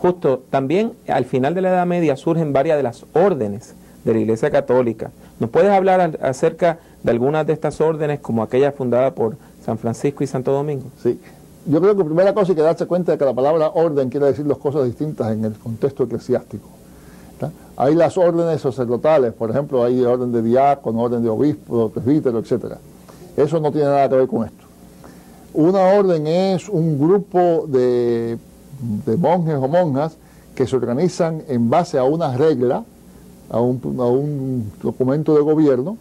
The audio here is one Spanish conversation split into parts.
justo también al final de la Edad Media surgen varias de las órdenes de la Iglesia Católica. ¿Nos puedes hablar acerca de algunas de estas órdenes, como aquella fundada por San Francisco y Santo Domingo? Sí. Yo creo que primera cosa hay que darse cuenta de que la palabra orden quiere decir dos cosas distintas en el contexto eclesiástico. Hay las órdenes sacerdotales, por ejemplo, hay orden de diácono, orden de obispo, presbítero, etc. Eso no tiene nada que ver con esto. Una orden es un grupo de, de monjes o monjas que se organizan en base a una regla, a un, documento de gobierno,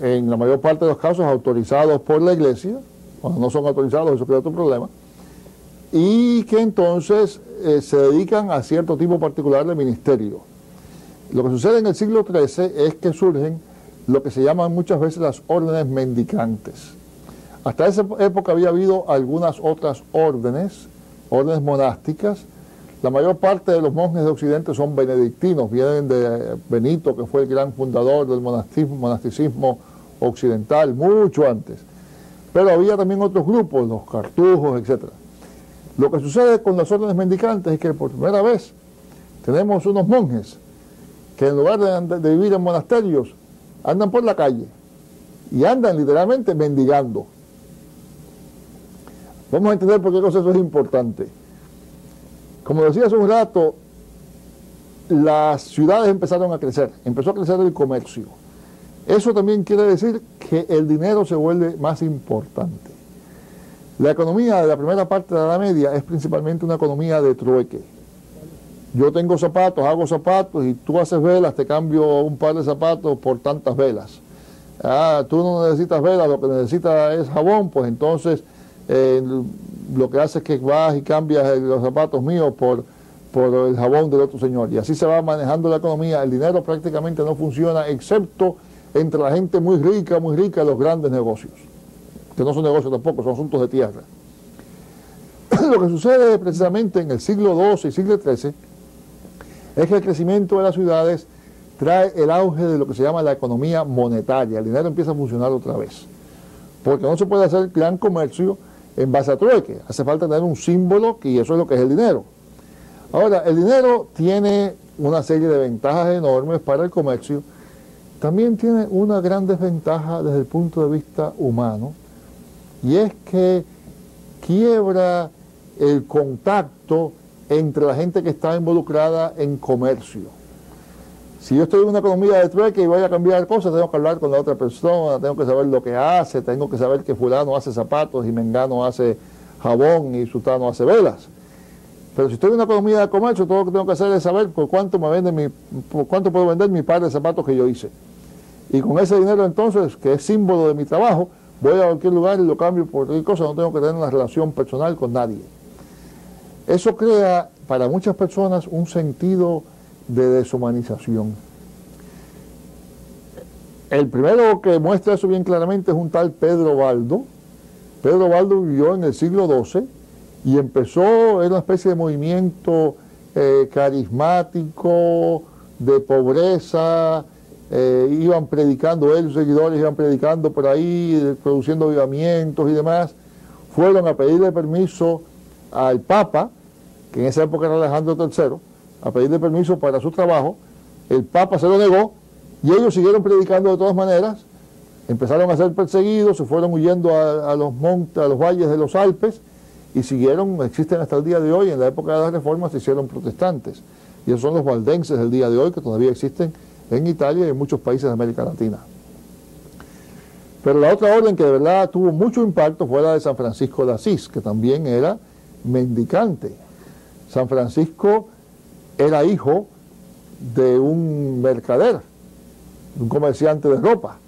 en la mayor parte de los casos autorizados por la iglesia, cuando no son autorizados eso crea otro problema, y que entonces eh, se dedican a cierto tipo particular de ministerio. Lo que sucede en el siglo XIII es que surgen lo que se llaman muchas veces las órdenes mendicantes. Hasta esa época había habido algunas otras órdenes, órdenes monásticas, la mayor parte de los monjes de Occidente son benedictinos, vienen de Benito, que fue el gran fundador del monasticismo, occidental, mucho antes. Pero había también otros grupos, los cartujos, etc. Lo que sucede con las órdenes mendicantes es que por primera vez tenemos unos monjes que en lugar de, de vivir en monasterios, andan por la calle y andan literalmente mendigando. Vamos a entender por qué cosa eso es importante. Como decía hace un rato, las ciudades empezaron a crecer, empezó a crecer el comercio. Eso también quiere decir que el dinero se vuelve más importante. La economía de la primera parte de la media es principalmente una economía de trueque. Yo tengo zapatos, hago zapatos y tú haces velas, te cambio un par de zapatos por tantas velas. Ah, tú no necesitas velas, lo que necesitas es jabón, pues entonces eh, lo que hace es que vas y cambias los zapatos míos por, por el jabón del otro señor. Y así se va manejando la economía. El dinero prácticamente no funciona, excepto entre la gente muy rica, muy rica, los grandes negocios, que no son negocios tampoco, son asuntos de tierra. lo que sucede precisamente en el siglo XII y siglo XIII es que el crecimiento de las ciudades trae el auge de lo que se llama la economía monetaria. El dinero empieza a funcionar otra vez. Porque no se puede hacer gran comercio en base a trueque. Hace falta tener un símbolo y eso es lo que es el dinero. Ahora, el dinero tiene una serie de ventajas enormes para el comercio. También tiene una gran desventaja desde el punto de vista humano y es que quiebra el contacto entre la gente que está involucrada en comercio. Si yo estoy en una economía de trueque y voy a cambiar cosas, tengo que hablar con la otra persona, tengo que saber lo que hace, tengo que saber que fulano hace zapatos y mengano hace jabón y sultano hace velas. Pero si estoy en una economía de comercio, todo lo que tengo que hacer es saber por cuánto me vende mi, por cuánto puedo vender mi par de zapatos que yo hice. Y con ese dinero entonces, que es símbolo de mi trabajo, voy a cualquier lugar y lo cambio por cualquier cosa, no tengo que tener una relación personal con nadie. Eso crea para muchas personas un sentido de deshumanización. El primero que muestra eso bien claramente es un tal Pedro Baldo. Pedro Baldo vivió en el siglo XII y empezó en una especie de movimiento eh, carismático, de pobreza, eh, iban predicando, él sus seguidores iban predicando por ahí, produciendo avivamientos y demás. Fueron a pedirle permiso al Papa, que en esa época era Alejandro III, a pedirle permiso para su trabajo, el Papa se lo negó y ellos siguieron predicando de todas maneras, empezaron a ser perseguidos, se fueron huyendo a, los montes, a los valles de los Alpes y siguieron, existen hasta el día de hoy, en la época de las reformas se hicieron protestantes. Y esos son los valdenses del día de hoy que todavía existen en Italia y en muchos países de América Latina. Pero la otra orden que de verdad tuvo mucho impacto fue la de San Francisco de Asís, que también era mendicante. San Francisco era hijo de un mercader, un comerciante de ropa,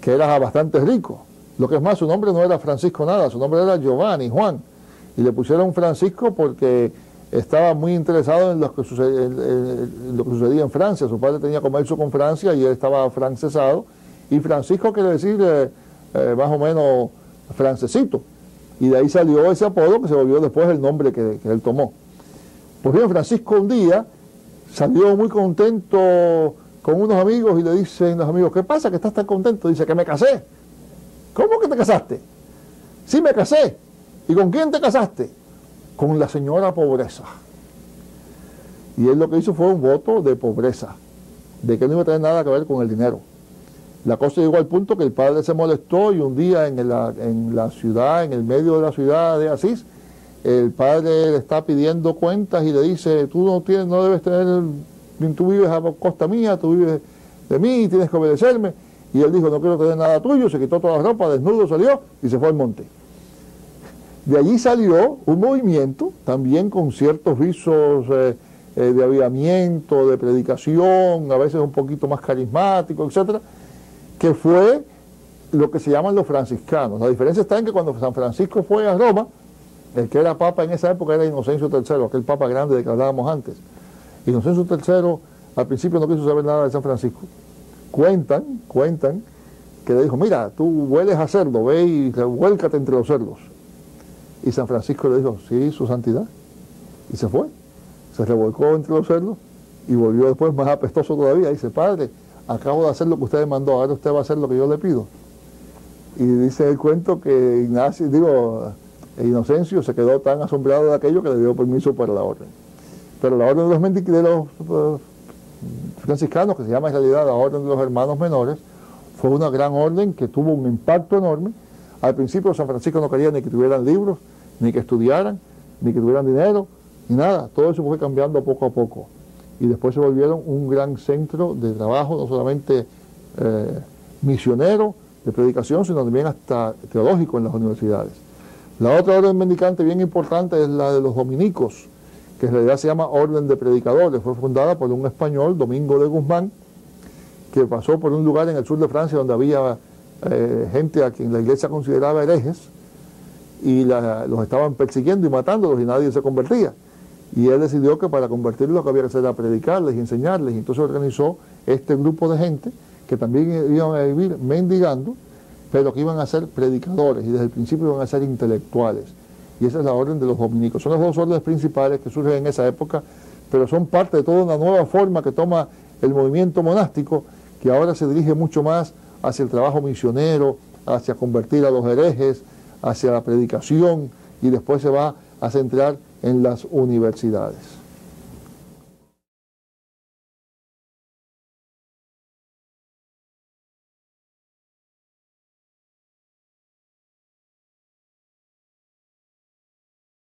que era bastante rico. Lo que es más, su nombre no era Francisco nada, su nombre era Giovanni, Juan. Y le pusieron Francisco porque estaba muy interesado en lo que, sucedía en, Francia. Su padre tenía comercio con Francia y él estaba francesado. Y Francisco quiere decir eh, eh, más o menos francesito. Y de ahí salió ese apodo que se volvió después el nombre que él tomó. Pues bien, Francisco un día salió muy contento con unos amigos y le dicen los amigos, ¿qué pasa que estás tan contento? Dice que me casé. ¿Cómo que te casaste? Sí, me casé. ¿Y con quién te casaste? Con la señora pobreza. Y él lo que hizo fue un voto de pobreza, de que no iba a tener nada que ver con el dinero. La cosa llegó al punto que el padre se molestó y un día en la, en la ciudad, en el medio de la ciudad de Asís, el padre le está pidiendo cuentas y le dice, tú no, tienes, no debes tener, tú vives a costa mía, tú vives de mí, tienes que obedecerme. Y él dijo, no quiero tener nada tuyo, se quitó toda la ropa, desnudo salió y se fue al monte. De allí salió un movimiento, también con ciertos visos eh, eh, de avivamiento, de predicación, a veces un poquito más carismático, etcétera, que fue lo que se llaman los franciscanos. La diferencia está en que cuando San Francisco fue a Roma, el que era papa en esa época era Inocencio III, aquel papa grande de que hablábamos antes. Inocencio III al principio no quiso saber nada de San Francisco. Cuentan, cuentan, que le dijo, mira, tú hueles a cerdo, ve y revuélcate entre los cerdos. Y San Francisco le dijo, sí, su santidad. Y se fue. Se revolcó entre los cerdos y volvió después más apestoso todavía. dice, padre, acabo de hacer lo que usted me mandó, ahora usted va a hacer lo que yo le pido. Y dice el cuento que Ignacio, digo, Inocencio se quedó tan asombrado de aquello que le dio permiso para la orden. Pero la orden de los, de los uh, franciscanos, que se llama en realidad la orden de los hermanos menores, fue una gran orden que tuvo un impacto enorme. Al principio San Francisco no quería ni que tuvieran libros, ni que estudiaran, ni que tuvieran dinero, ni nada. Todo eso fue cambiando poco a poco. Y después se volvieron un gran centro de trabajo, no solamente eh, misionero, de predicación, sino también hasta teológico en las universidades. La otra orden mendicante bien importante es la de los dominicos, que en realidad se llama Orden de Predicadores. Fue fundada por un español, Domingo de Guzmán, que pasó por un lugar en el sur de Francia donde había eh, gente a quien la iglesia consideraba herejes y los estaban persiguiendo y matándolos y nadie se convertía. Y él decidió que para convertirlos lo que había que hacer era predicarles y enseñarles. Y entonces organizó este grupo de gente que también iban a vivir mendigando, pero que iban a ser predicadores y desde el principio iban a ser intelectuales. Y esa es la orden de los dominicos. Son las dos órdenes principales que surgen en esa época, pero son parte de toda una nueva forma que toma el movimiento monástico, que ahora se dirige mucho más hacia el trabajo misionero, hacia convertir a los herejes, hacia la predicación y después se va a centrar en las universidades.